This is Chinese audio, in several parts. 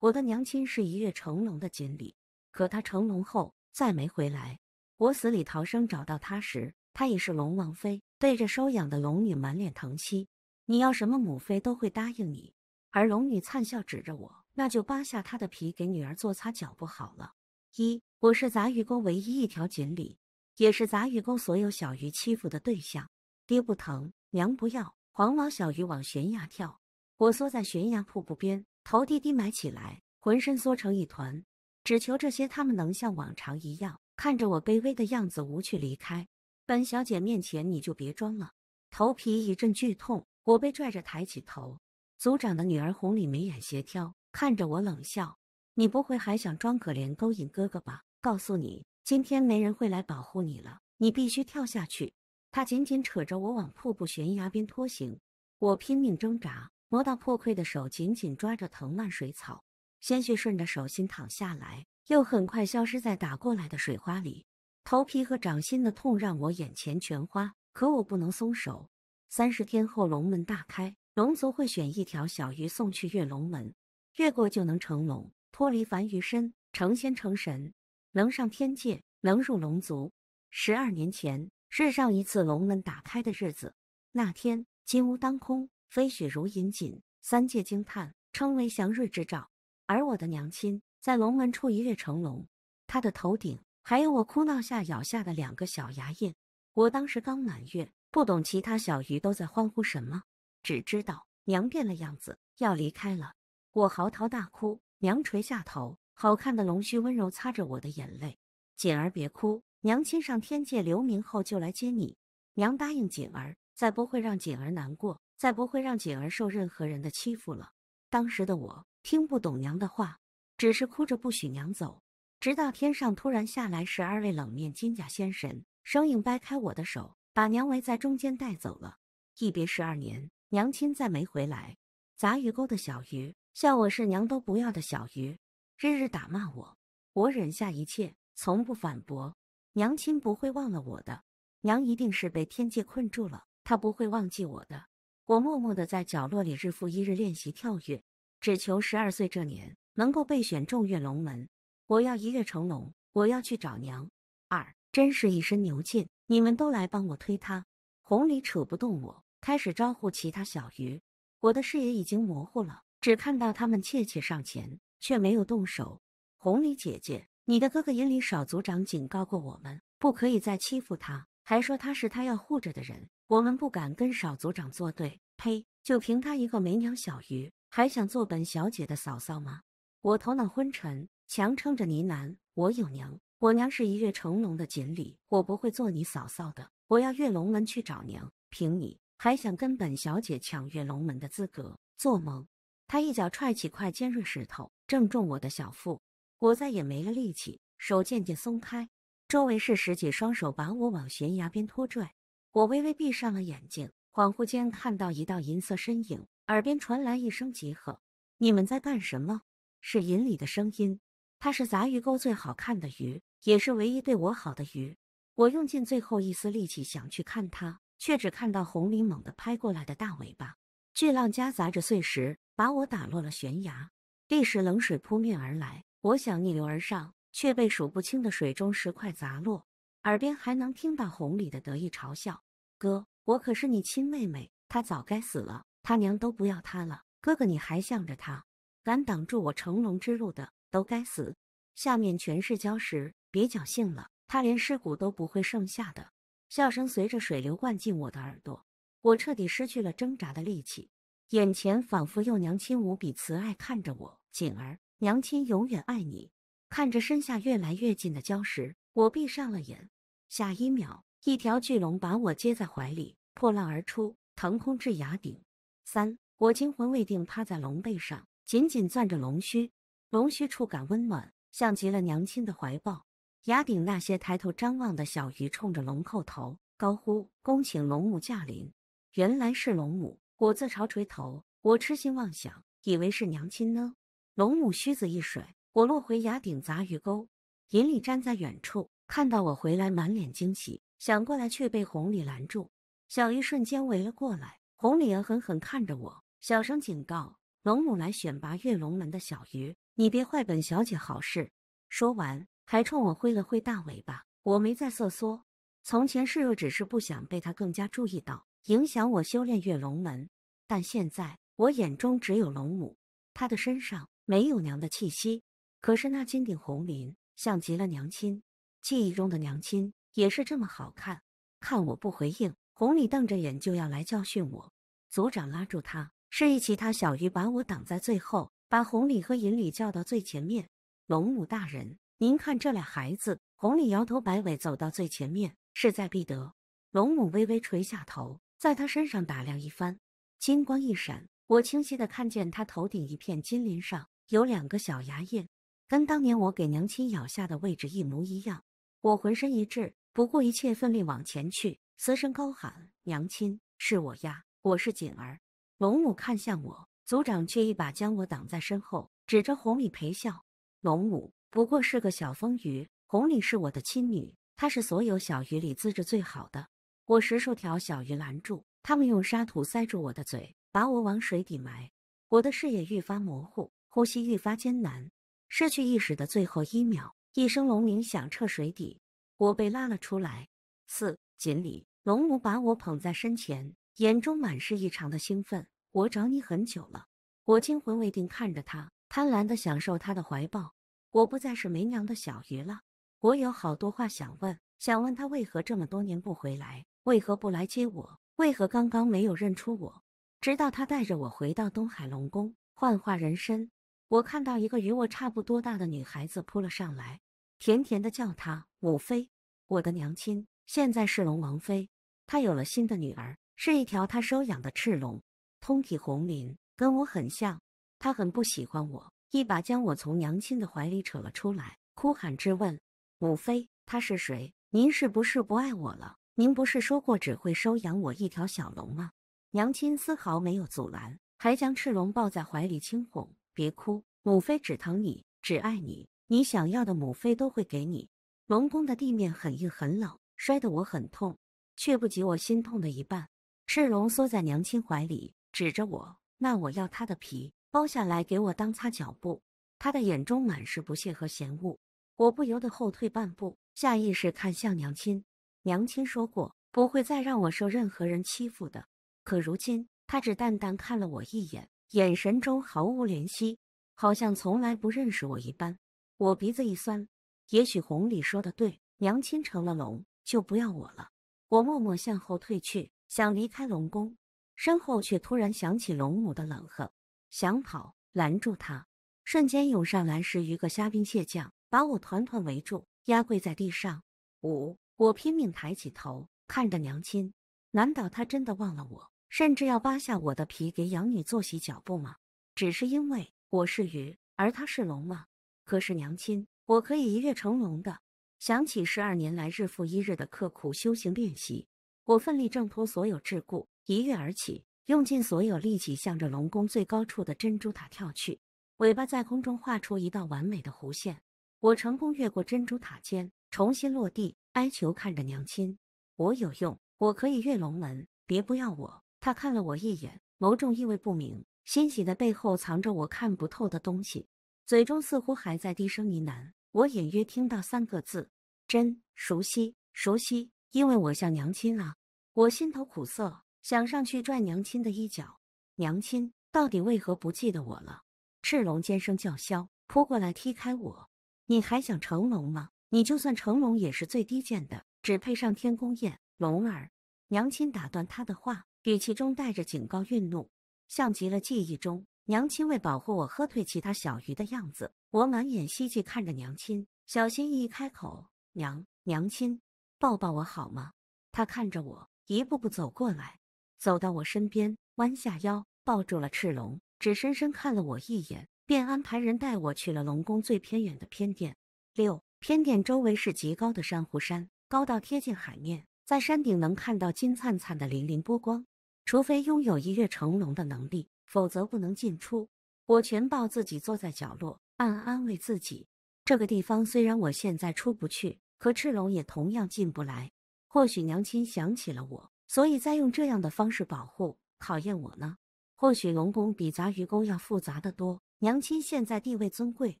我的娘亲是一跃成龙的锦鲤，可她成龙后再没回来。我死里逃生找到她时，她已是龙王妃，对着收养的龙女满脸疼惜。你要什么母妃都会答应你。而龙女灿笑指着我，那就扒下她的皮给女儿做擦脚不好了。一，我是杂鱼沟唯一一条锦鲤，也是杂鱼沟所有小鱼欺负的对象。爹不疼，娘不要，黄毛小鱼往悬崖跳，我缩在悬崖瀑布边。头低低埋起来，浑身缩成一团，只求这些他们能像往常一样看着我卑微的样子无趣离开。本小姐面前你就别装了。头皮一阵剧痛，我被拽着抬起头。族长的女儿红里眉眼协调，看着我冷笑：“你不会还想装可怜勾引哥哥吧？告诉你，今天没人会来保护你了，你必须跳下去。”他紧紧扯着我往瀑布悬崖边拖行，我拼命挣扎。磨到破溃的手紧紧抓着藤蔓水草，鲜血顺着手心淌下来，又很快消失在打过来的水花里。头皮和掌心的痛让我眼前全花，可我不能松手。三十天后，龙门大开，龙族会选一条小鱼送去跃龙门，越过就能成龙，脱离凡鱼身，成仙成神，能上天界，能入龙族。十二年前是上一次龙门打开的日子，那天金乌当空。飞雪如银锦，三界惊叹，称为祥瑞之兆。而我的娘亲在龙门处一跃成龙，她的头顶还有我哭闹下咬下的两个小牙印。我当时刚满月，不懂其他小鱼都在欢呼什么，只知道娘变了样子，要离开了。我嚎啕大哭，娘垂下头，好看的龙须温柔擦着我的眼泪。锦儿别哭，娘亲上天界留名后就来接你。娘答应锦儿，再不会让锦儿难过。再不会让锦儿受任何人的欺负了。当时的我听不懂娘的话，只是哭着不许娘走。直到天上突然下来十二位冷面金甲仙神，生硬掰开我的手，把娘围在中间带走了。一别十二年，娘亲再没回来。杂鱼沟的小鱼笑我是娘都不要的小鱼，日日打骂我。我忍下一切，从不反驳。娘亲不会忘了我的，娘一定是被天界困住了，她不会忘记我的。我默默地在角落里日复一日练习跳跃，只求十二岁这年能够被选中跃龙门。我要一跃成龙，我要去找娘。二真是一身牛劲，你们都来帮我推他。红鲤扯不动我，开始招呼其他小鱼。我的视野已经模糊了，只看到他们怯怯上前，却没有动手。红鲤姐姐，你的哥哥引里少族长警告过我们，不可以再欺负他，还说他是他要护着的人。我们不敢跟少族长作对。呸！就凭他一个没娘小鱼，还想做本小姐的嫂嫂吗？我头脑昏沉，强撑着呢喃：“我有娘，我娘是一跃成龙的锦鲤，我不会做你嫂嫂的。我要跃龙门去找娘。凭你还想跟本小姐抢跃龙门的资格？做梦！”他一脚踹起块尖锐石头，正中我的小腹。我再也没了力气，手渐渐松开，周围是十几双手把我往悬崖边拖拽。我微微闭上了眼睛，恍惚间看到一道银色身影，耳边传来一声急喝：“你们在干什么？”是银里的声音。它是杂鱼沟最好看的鱼，也是唯一对我好的鱼。我用尽最后一丝力气想去看它，却只看到红鳞猛地拍过来的大尾巴，巨浪夹杂着碎石，把我打落了悬崖。立时冷水扑面而来，我想逆流而上，却被数不清的水中石块砸落。耳边还能听到红里的得意嘲笑：“哥，我可是你亲妹妹，她早该死了，他娘都不要她了。哥哥你还向着她，敢挡住我成龙之路的，都该死。”下面全是礁石，别侥幸了，他连尸骨都不会剩下的。笑声随着水流灌进我的耳朵，我彻底失去了挣扎的力气，眼前仿佛又娘亲无比慈爱看着我：“锦儿，娘亲永远爱你。”看着身下越来越近的礁石。我闭上了眼，下一秒，一条巨龙把我接在怀里，破浪而出，腾空至崖顶。三，我惊魂未定，趴在龙背上，紧紧攥着龙须，龙须触感温暖，像极了娘亲的怀抱。崖顶那些抬头张望的小鱼冲着龙叩头，高呼：“恭请龙母驾临！”原来是龙母，我自嘲垂头，我痴心妄想，以为是娘亲呢。龙母须子一甩，我落回崖顶杂鱼沟。银里站在远处，看到我回来，满脸惊喜，想过来却被红里拦住。小鱼瞬间围了过来，红里恶狠狠看着我，小声警告：“龙母来选拔跃龙门的小鱼，你别坏本小姐好事。说完，还冲我挥了挥大尾巴。我没再瑟缩。从前示弱，只是不想被他更加注意到，影响我修炼跃龙门。但现在，我眼中只有龙母，她的身上没有娘的气息。可是那金顶红鳞，像极了娘亲。记忆中的娘亲也是这么好看。看我不回应，红里瞪着眼就要来教训我。族长拉住他，示意其他小鱼把我挡在最后，把红里和银里叫到最前面。龙母大人，您看这俩孩子。红里摇头摆尾走到最前面，势在必得。龙母微微垂下头，在他身上打量一番，金光一闪，我清晰的看见他头顶一片金鳞上有两个小牙印，跟当年我给娘亲咬下的位置一模一样。我浑身一滞，不顾一切奋力往前去，嘶声高喊：“娘亲，是我呀，我是锦儿。”龙母看向我，族长却一把将我挡在身后，指着红里陪笑：“龙母不过是个小风鱼。”红里是我的亲女，她是所有小鱼里资质最好的。我十数条小鱼拦住，他们用沙土塞住我的嘴，把我往水底埋。我的视野愈发模糊，呼吸愈发艰难。失去意识的最后一秒，一声龙鸣响彻水底，我被拉了出来。四锦鲤，龙母把我捧在身前，眼中满是异常的兴奋。我找你很久了。我惊魂未定看着他，贪婪的享受他的怀抱。我不再是没娘的小鱼了。我有好多话想问，想问他为何这么多年不回来，为何不来接我，为何刚刚没有认出我？直到他带着我回到东海龙宫，幻化人身，我看到一个与我差不多大的女孩子扑了上来，甜甜的叫她母妃，我的娘亲，现在是龙王妃，她有了新的女儿，是一条她收养的赤龙，通体红鳞，跟我很像。她很不喜欢我，一把将我从娘亲的怀里扯了出来，哭喊质问。母妃，他是谁？您是不是不爱我了？您不是说过只会收养我一条小龙吗？娘亲丝毫没有阻拦，还将赤龙抱在怀里轻哄：“别哭，母妃只疼你，只爱你，你想要的母妃都会给你。”龙宫的地面很硬很冷，摔得我很痛，却不及我心痛的一半。赤龙缩在娘亲怀里，指着我：“那我要他的皮，剥下来给我当擦脚布。”他的眼中满是不屑和嫌恶。我不由得后退半步，下意识看向娘亲。娘亲说过不会再让我受任何人欺负的，可如今她只淡淡看了我一眼，眼神中毫无怜惜，好像从来不认识我一般。我鼻子一酸，也许红里说的对，娘亲成了龙就不要我了。我默默向后退去，想离开龙宫，身后却突然响起龙母的冷喝，想跑拦住他，瞬间涌上来十余个虾兵蟹将。把我团团围住，压跪在地上。五，我拼命抬起头，看着娘亲。难道她真的忘了我，甚至要扒下我的皮给养女做洗脚布吗？只是因为我是鱼，而她是龙吗？可是娘亲，我可以一跃成龙的。想起十二年来日复一日的刻苦修行练习，我奋力挣脱所有桎梏，一跃而起，用尽所有力气向着龙宫最高处的珍珠塔跳去。尾巴在空中画出一道完美的弧线。我成功越过珍珠塔尖，重新落地，哀求看着娘亲：“我有用，我可以跃龙门，别不要我。”他看了我一眼，眸中意味不明，欣喜的背后藏着我看不透的东西，嘴中似乎还在低声呢喃。我隐约听到三个字：真熟悉，熟悉，因为我像娘亲啊！我心头苦涩，想上去拽娘亲的衣角。娘亲到底为何不记得我了？赤龙尖声叫嚣，扑过来踢开我。你还想成龙吗？你就算成龙也是最低贱的，只配上天宫宴。龙儿，娘亲打断他的话，语气中带着警告愠怒，像极了记忆中娘亲为保护我喝退其他小鱼的样子。我满眼希冀看着娘亲，小心翼翼开口：“娘，娘亲，抱抱我好吗？”他看着我，一步步走过来，走到我身边，弯下腰抱住了赤龙，只深深看了我一眼。便安排人带我去了龙宫最偏远的偏殿。六偏殿周围是极高的珊瑚山，高到贴近海面，在山顶能看到金灿灿的粼粼波光。除非拥有一跃成龙的能力，否则不能进出。我全抱自己坐在角落，暗安慰自己：这个地方虽然我现在出不去，可赤龙也同样进不来。或许娘亲想起了我，所以在用这样的方式保护、考验我呢。或许龙宫比杂鱼宫要复杂的多。娘亲现在地位尊贵，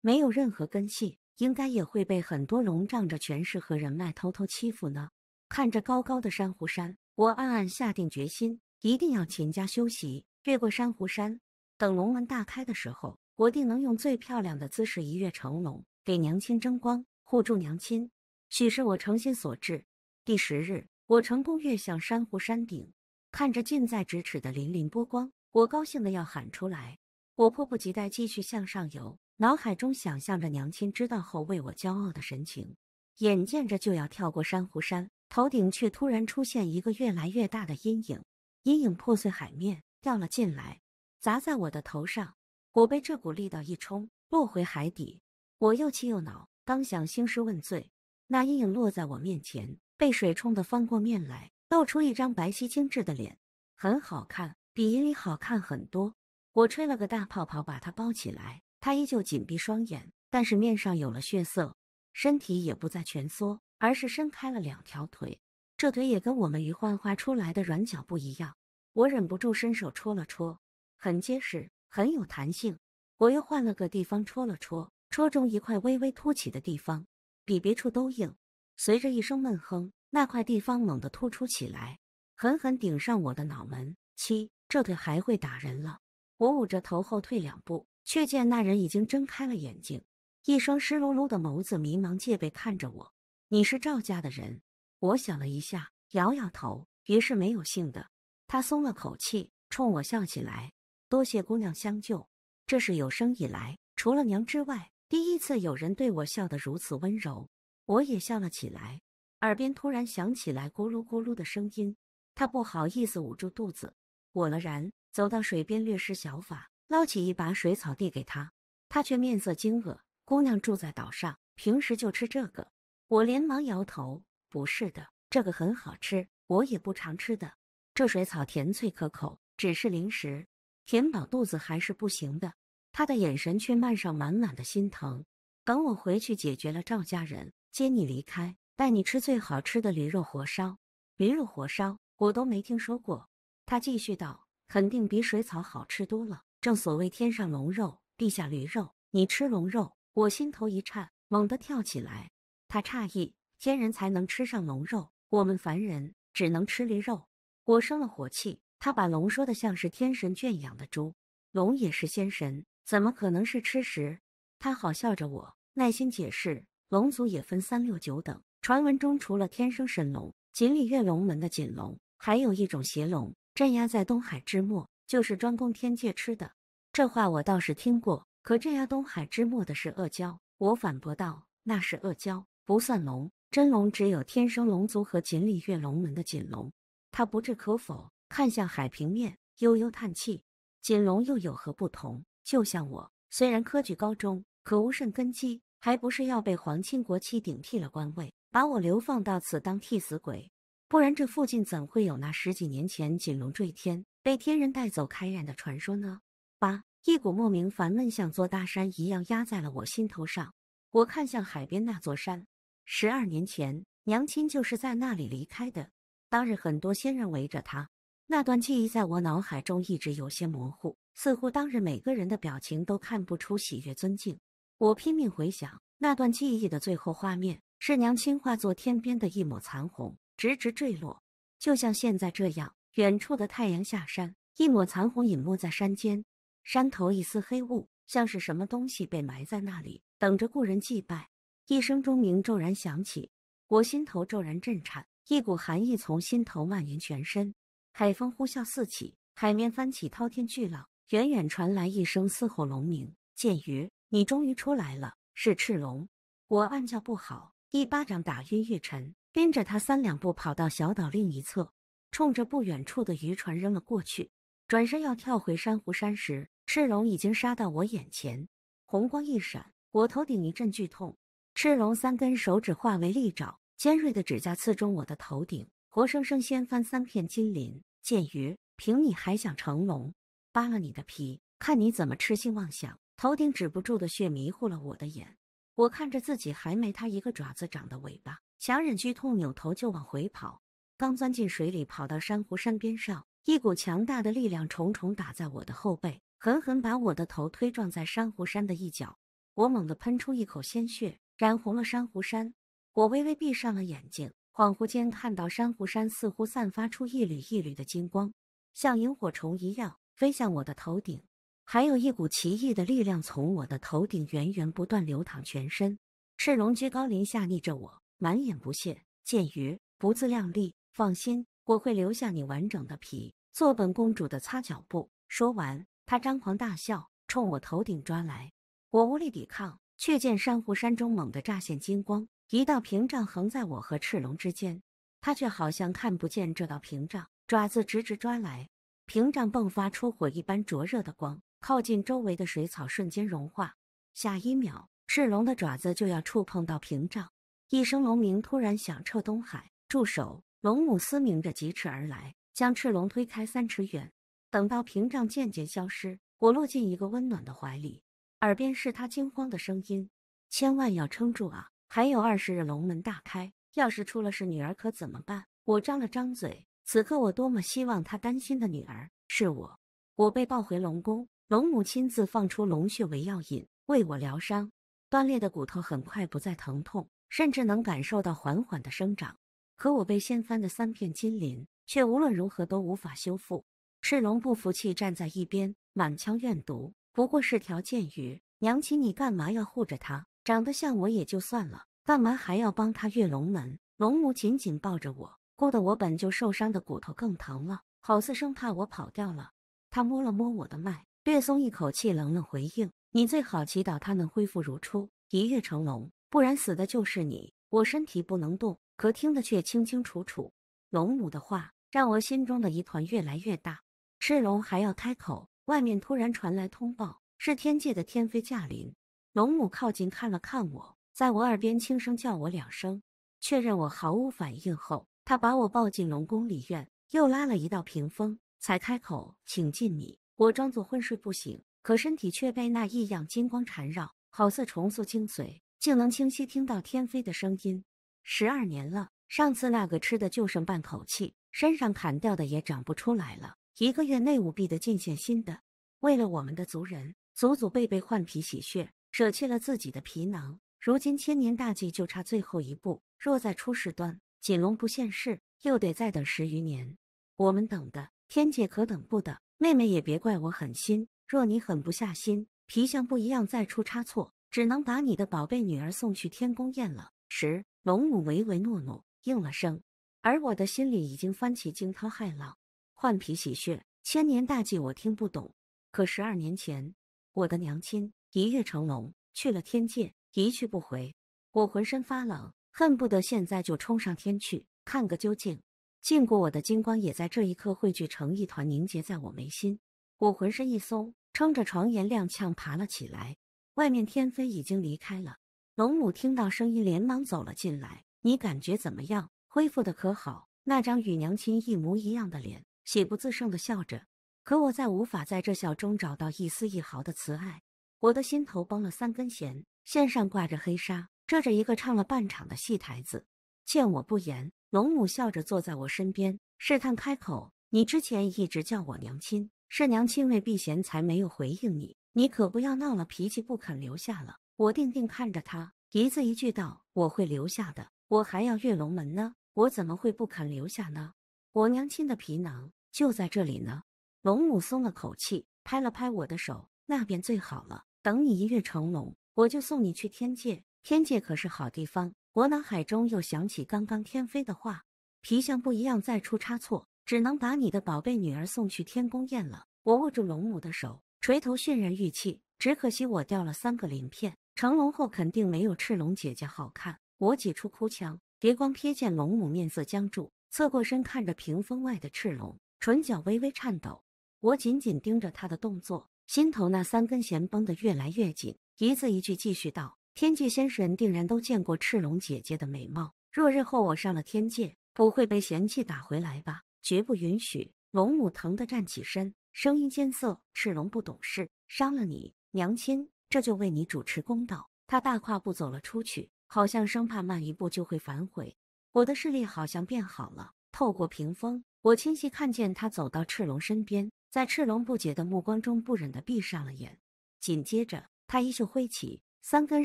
没有任何根系，应该也会被很多龙仗着权势和人脉偷偷欺负呢。看着高高的珊瑚山，我暗暗下定决心，一定要勤加修习。越过珊瑚山，等龙门大开的时候，我定能用最漂亮的姿势一跃成龙，给娘亲争光，护住娘亲。许是我诚心所致。第十日，我成功跃向珊瑚山顶，看着近在咫尺的粼粼波光。我高兴的要喊出来，我迫不及待继续向上游，脑海中想象着娘亲知道后为我骄傲的神情。眼见着就要跳过珊瑚山，头顶却突然出现一个越来越大的阴影，阴影破碎海面，掉了进来，砸在我的头上。我被这股力道一冲，落回海底。我又气又恼，刚想兴师问罪，那阴影落在我面前，被水冲得翻过面来，露出一张白皙精致的脸，很好看。比阴里好看很多。我吹了个大泡泡，把它包起来。他依旧紧闭双眼，但是面上有了血色，身体也不再蜷缩，而是伸开了两条腿。这腿也跟我们鱼幻化出来的软脚不一样。我忍不住伸手戳了戳，很结实，很有弹性。我又换了个地方戳了戳，戳中一块微微凸起的地方，比别处都硬。随着一声闷哼，那块地方猛地突出起来，狠狠顶上我的脑门。七。这腿还会打人了！我捂着头后退两步，却见那人已经睁开了眼睛，一双湿漉漉的眸子迷茫戒备看着我。你是赵家的人？我想了一下，摇摇头，于是没有姓的。他松了口气，冲我笑起来。多谢姑娘相救，这是有生以来除了娘之外第一次有人对我笑得如此温柔。我也笑了起来，耳边突然响起来咕噜咕噜的声音。他不好意思捂住肚子。果了然，走到水边，略施小法，捞起一把水草递给他，他却面色惊愕。姑娘住在岛上，平时就吃这个。我连忙摇头，不是的，这个很好吃，我也不常吃的。这水草甜脆可口，只是零食，填饱肚子还是不行的。他的眼神却漫上满满的心疼。等我回去解决了赵家人，接你离开，带你吃最好吃的驴肉火烧。驴肉火烧，我都没听说过。他继续道：“肯定比水草好吃多了。正所谓天上龙肉，地下驴肉。你吃龙肉，我心头一颤，猛地跳起来。他诧异：天人才能吃上龙肉，我们凡人只能吃驴肉。我生了火气。他把龙说的像是天神圈养的猪，龙也是仙神，怎么可能是吃食？他好笑着我，耐心解释：龙族也分三六九等，传闻中除了天生神龙、锦鲤跃龙门的锦龙，还有一种邪龙。”镇压在东海之末，就是专供天界吃的。这话我倒是听过。可镇压东海之末的是恶蛟。我反驳道：“那是恶蛟，不算龙。真龙只有天生龙族和锦鲤跃龙门的锦龙。”他不置可否，看向海平面，悠悠叹气：“锦龙又有何不同？就像我，虽然科举高中，可无甚根基，还不是要被皇亲国戚顶替了官位，把我流放到此当替死鬼？”不然，这附近怎会有那十几年前锦龙坠天被天人带走开眼的传说呢？八，一股莫名烦闷像座大山一样压在了我心头上。我看向海边那座山，十二年前娘亲就是在那里离开的。当日很多仙人围着他，那段记忆在我脑海中一直有些模糊，似乎当日每个人的表情都看不出喜悦尊敬。我拼命回想那段记忆的最后画面，是娘亲化作天边的一抹残红。直直坠落，就像现在这样。远处的太阳下山，一抹残红隐没在山间，山头一丝黑雾，像是什么东西被埋在那里，等着故人祭拜。一声钟鸣骤然响起，我心头骤然震颤，一股寒意从心头蔓延全身。海风呼啸四起，海面翻起滔天巨浪，远远传来一声嘶吼龙鸣。剑鱼，你终于出来了！是赤龙。我暗叫不好，一巴掌打晕玉尘。跟着他三两步跑到小岛另一侧，冲着不远处的渔船扔了过去。转身要跳回珊瑚山时，赤龙已经杀到我眼前，红光一闪，我头顶一阵剧痛。赤龙三根手指化为利爪，尖锐的指甲刺中我的头顶，活生生掀翻三片金鳞。剑鱼，凭你还想成龙？扒了你的皮，看你怎么痴心妄想！头顶止不住的血迷糊了我的眼，我看着自己还没他一个爪子长的尾巴。强忍剧痛，扭头就往回跑。刚钻进水里，跑到珊瑚山边上，一股强大的力量重重打在我的后背，狠狠把我的头推撞在珊瑚山的一角。我猛地喷出一口鲜血，染红了珊瑚山。我微微闭上了眼睛，恍惚间看到珊瑚山似乎散发出一缕一缕的金光，像萤火虫一样飞向我的头顶。还有一股奇异的力量从我的头顶源源不断流淌全身。赤龙居高临下睨着我，满眼不屑：“剑鱼，不自量力！放心。”我会留下你完整的皮，做本公主的擦脚布。说完，他张狂大笑，冲我头顶抓来。我无力抵抗，却见珊瑚山中猛地乍现金光，一道屏障横在我和赤龙之间。他却好像看不见这道屏障，爪子直直抓来。屏障迸发出火一般灼热的光，靠近周围的水草瞬间融化。下一秒，赤龙的爪子就要触碰到屏障。一声龙鸣突然响彻东海，住手！龙母嘶鸣着疾驰而来，将赤龙推开三尺远。等到屏障渐渐消失，我落进一个温暖的怀里，耳边是他惊慌的声音：“千万要撑住啊！还有二十日龙门大开，要是出了事，女儿可怎么办？”我张了张嘴，此刻我多么希望他担心的女儿是我。我被抱回龙宫，龙母亲自放出龙血为药引，为我疗伤。断裂的骨头很快不再疼痛，甚至能感受到缓缓的生长。可我被掀翻的三片金鳞，却无论如何都无法修复。赤龙不服气，站在一边，满腔怨毒。不过是条剑鱼，娘亲，你干嘛要护着它？长得像我也就算了，干嘛还要帮他跃龙门？龙母紧紧抱着我，哭得我本就受伤的骨头更疼了，好似生怕我跑掉了。他摸了摸我的脉，略松一口气，冷冷回应：“你最好祈祷他能恢复如初，一跃成龙，不然死的就是你。我身体不能动。”可听得却清清楚楚，龙母的话让我心中的疑团越来越大。赤龙还要开口，外面突然传来通报，是天界的天妃驾临。龙母靠近看了看我，在我耳边轻声叫我两声，确认我毫无反应后，她把我抱进龙宫里院，又拉了一道屏风，才开口：“请进你。”我装作昏睡不醒，可身体却被那异样金光缠绕，好似重塑精髓，竟能清晰听到天妃的声音。十二年了，上次那个吃的就剩半口气，身上砍掉的也长不出来了。一个月内务必得进献新的。为了我们的族人，祖祖辈辈换皮洗血，舍弃了自己的皮囊。如今千年大计就差最后一步，若在出事端，锦龙不现世，又得再等十余年。我们等的天界可等不得。妹妹也别怪我狠心，若你狠不下心，皮相不一样再出差错，只能把你的宝贝女儿送去天宫宴了。十。龙母唯唯诺诺应了声，而我的心里已经翻起惊涛骇浪。换皮洗血，千年大计我听不懂。可十二年前，我的娘亲一跃成龙，去了天界，一去不回。我浑身发冷，恨不得现在就冲上天去看个究竟。禁锢我的金光也在这一刻汇聚成一团，凝结在我眉心。我浑身一松，撑着床沿踉跄爬了起来。外面天妃已经离开了。龙母听到声音，连忙走了进来。你感觉怎么样？恢复的可好？那张与娘亲一模一样的脸，喜不自胜的笑着。可我再无法在这笑中找到一丝一毫的慈爱。我的心头绷了三根弦，线上挂着黑纱，遮着一个唱了半场的戏台子。见我不言，龙母笑着坐在我身边，试探开口：“你之前一直叫我娘亲，是娘亲为避嫌才没有回应你。你可不要闹了脾气，不肯留下了。”我定定看着他，一字一句道：“我会留下的，我还要跃龙门呢，我怎么会不肯留下呢？我娘亲的皮囊就在这里呢。”龙母松了口气，拍了拍我的手：“那便最好了。等你一跃成龙，我就送你去天界。天界可是好地方。”我脑海中又想起刚刚天妃的话：“皮相不一样，再出差错，只能把你的宝贝女儿送去天宫宴了。”我握住龙母的手，垂头渲然欲泣，只可惜我掉了三个鳞片。成龙后肯定没有赤龙姐姐好看。我挤出哭腔，别光瞥见龙母面色僵住，侧过身看着屏风外的赤龙，唇角微微颤抖。我紧紧盯着他的动作，心头那三根弦绷得越来越紧，一字一句继续道：“天界仙神定然都见过赤龙姐姐的美貌，若日后我上了天界，不会被嫌弃打回来吧？绝不允许！”龙母疼得站起身，声音艰涩：“赤龙不懂事，伤了你娘亲。”这就为你主持公道。他大跨步走了出去，好像生怕慢一步就会反悔。我的视力好像变好了，透过屏风我清晰看见他走到赤龙身边，在赤龙不解的目光中，不忍的闭上了眼。紧接着，他衣袖挥起，三根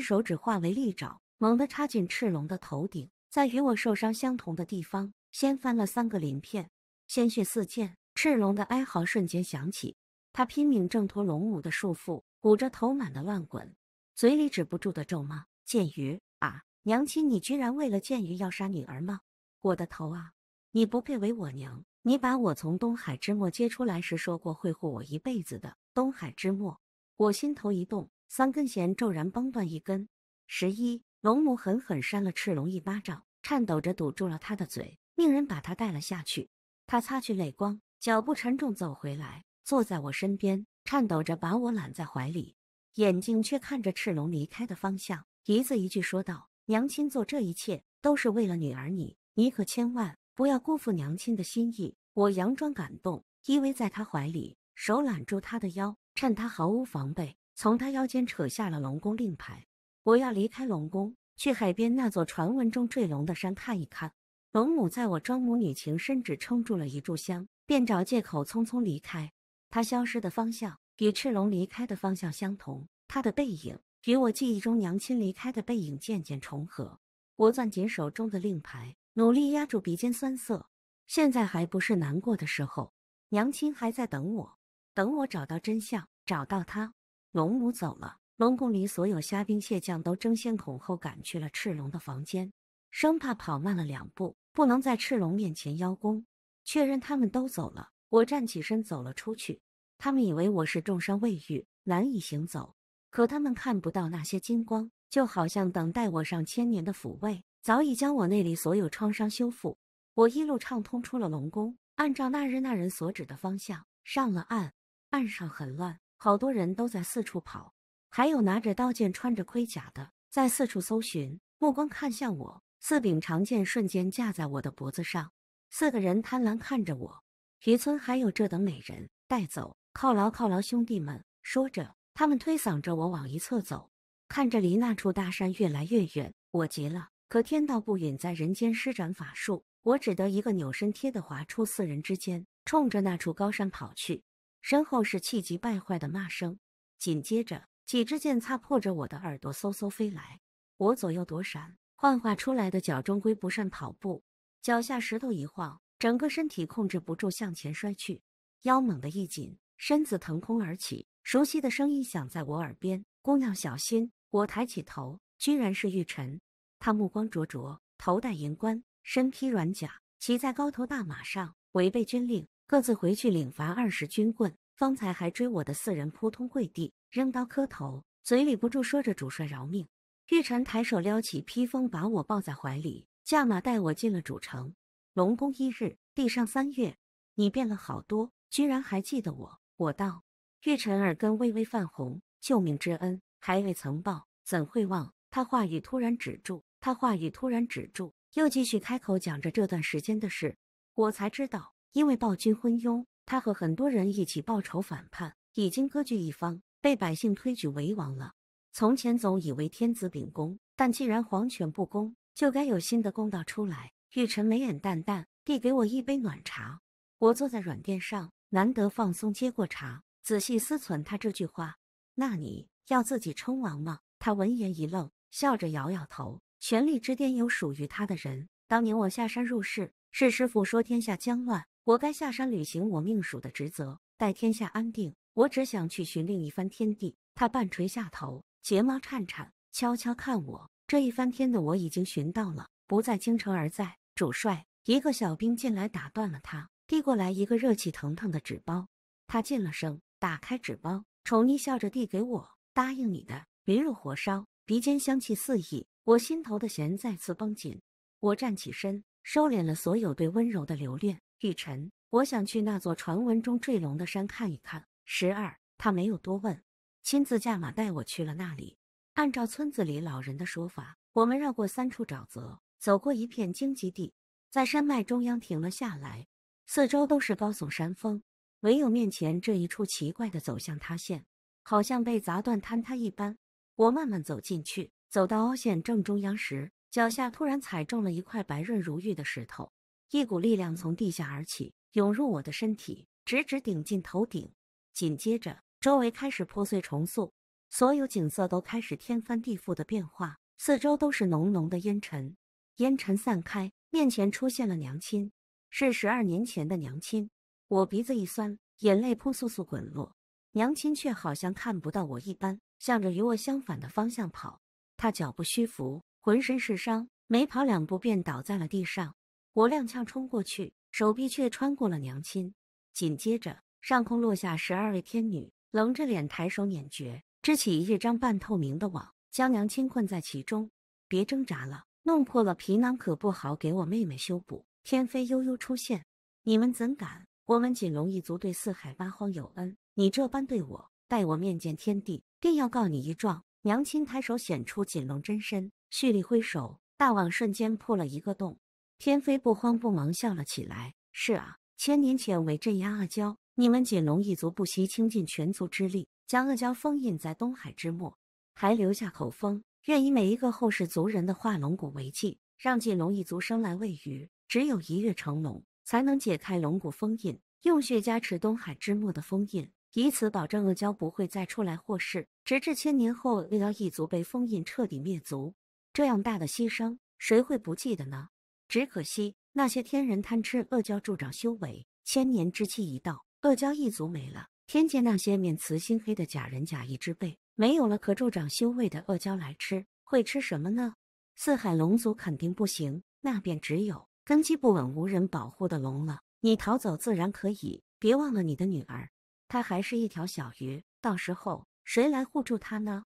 手指化为利爪，猛地插进赤龙的头顶，在与我受伤相同的地方，掀翻了三个鳞片，鲜血四溅。赤龙的哀嚎瞬间响起，他拼命挣脱龙母的束缚，捂着头满的乱滚，嘴里止不住的咒骂：“剑鱼啊，娘亲，你居然为了剑鱼要杀女儿吗？我的头啊！你不配为我娘！你把我从东海之末接出来时说过会护我一辈子的东海之末。”我心头一动，三根弦骤然崩断一根。十一，龙母狠狠扇了赤龙一巴掌，颤抖着堵住了他的嘴，命人把他带了下去。他擦去泪光。脚步沉重走回来，坐在我身边，颤抖着把我揽在怀里，眼睛却看着赤龙离开的方向，一字一句说道：“娘亲做这一切都是为了女儿你，你可千万不要辜负娘亲的心意。”我佯装感动，依偎在他怀里，手揽住他的腰，趁他毫无防备，从他腰间扯下了龙宫令牌。我要离开龙宫，去海边那座传闻中坠龙的山看一看。龙母在我装母女情伸指撑住了一炷香。便找借口匆匆离开。他消失的方向与赤龙离开的方向相同，他的背影与我记忆中娘亲离开的背影渐渐重合。我攥紧手中的令牌，努力压住鼻尖酸涩。现在还不是难过的时候，娘亲还在等我，等我找到真相，找到他。龙母走了，龙宫里所有虾兵蟹将都争先恐后赶去了赤龙的房间，生怕跑慢了两步，不能在赤龙面前邀功。确认他们都走了，我站起身走了出去。他们以为我是重伤未愈，难以行走，可他们看不到那些金光，就好像等待我上千年的抚慰，早已将我内里所有创伤修复。我一路畅通出了龙宫，按照那日那人所指的方向上了岸。岸上很乱，好多人都在四处跑，还有拿着刀剑、穿着盔甲的在四处搜寻，目光看向我。四柄长剑瞬间架在我的脖子上。四个人贪婪看着我，渔村还有这等美人，带走，犒劳犒劳兄弟们。说着，他们推搡着我往一侧走。看着离那处大山越来越远，我急了。可天道不允在人间施展法术，我只得一个扭身，贴的滑出四人之间，冲着那处高山跑去。身后是气急败坏的骂声，紧接着几支箭擦破着我的耳朵，嗖嗖飞来。我左右躲闪，幻化出来的脚终归不善跑步。脚下石头一晃，整个身体控制不住向前摔去，腰猛地一紧，身子腾空而起。熟悉的声音响在我耳边：“姑娘小心！”我抬起头，居然是玉晨。他目光灼灼，头戴银冠，身披软甲，骑在高头大马上，违背军令，各自回去领罚二十军棍。方才还追我的四人扑通跪地，扔刀磕头，嘴里不住说着“主帅饶命”。玉晨抬手撩起披风，把我抱在怀里。驾马带我进了主城，龙宫一日，地上三月。你变了好多，居然还记得我。我道，玉晨耳根微微泛红，救命之恩还未曾报，怎会忘？他话语突然止住，他话语突然止住，又继续开口讲着这段时间的事。我才知道，因为暴君昏庸，他和很多人一起报仇反叛，已经割据一方，被百姓推举为王了。从前总以为天子秉公，但既然皇权不公。就该有新的公道出来。玉晨眉眼淡淡，递给我一杯暖茶。我坐在软垫上，难得放松，接过茶，仔细思忖他这句话。那你要自己称王吗？他闻言一愣，笑着摇摇头。权力之巅有属于他的人。当年我下山入世，是师傅说天下将乱，我该下山履行我命属的职责。待天下安定，我只想去寻另一番天地。他半垂下头，睫毛颤颤，悄悄看我。这一翻天的我已经寻到了，不在京城而在主帅。一个小兵进来打断了他，递过来一个热气腾腾的纸包。他进了声，打开纸包，宠溺笑着递给我：“答应你的，明日火烧。”鼻尖香气四溢，我心头的弦再次绷紧。我站起身，收敛了所有对温柔的留恋。玉晨，我想去那座传闻中坠龙的山看一看。十二，他没有多问，亲自驾马带我去了那里。按照村子里老人的说法，我们绕过三处沼泽，走过一片荆棘地，在山脉中央停了下来。四周都是高耸山峰，唯有面前这一处奇怪的走向塌陷，好像被砸断坍塌一般。我慢慢走进去，走到凹陷正中央时，脚下突然踩中了一块白润如玉的石头，一股力量从地下而起，涌入我的身体，直直顶进头顶。紧接着，周围开始破碎重塑，所有景色都开始天翻地覆的变化，四周都是浓浓的烟尘。烟尘散开，面前出现了娘亲，是十二年前的娘亲。我鼻子一酸，眼泪扑簌簌滚落。娘亲却好像看不到我一般，向着与我相反的方向跑。他脚步虚浮，浑身是伤，没跑两步便倒在了地上。我踉跄冲过去，手臂却穿过了娘亲。紧接着，上空落下十二位天女，冷着脸抬手捻诀，织起一张半透明的网，将娘亲困在其中。别挣扎了，弄破了皮囊可不好给我妹妹修补。天妃悠悠出现，你们怎敢？我们锦龙一族对四海八荒有恩。你这般对我，待我面见天地，定要告你一状。娘亲抬手显出锦龙真身，蓄力挥手，大网瞬间破了一个洞。天妃不慌不忙笑了起来：“是啊，千年前为镇压阿娇，你们锦龙一族不惜倾尽全族之力，将阿娇封印在东海之末，还留下口风，愿以每一个后世族人的化龙骨为祭，让锦龙一族生来未遇，只有一跃成龙，才能解开龙骨封印，用血加持东海之末的封印。”以此保证阿胶不会再出来祸事，直至千年后阿胶一族被封印彻底灭族。这样大的牺牲，谁会不记得呢？只可惜那些天人贪吃阿胶助长修为，千年之期一到，阿胶一族没了。天界那些面慈心黑的假人假义之辈，没有了可助长修为的阿胶来吃，会吃什么呢？四海龙族肯定不行，那便只有根基不稳、无人保护的龙了。你逃走自然可以，别忘了你的女儿。他还是一条小鱼，到时候谁来护住他呢？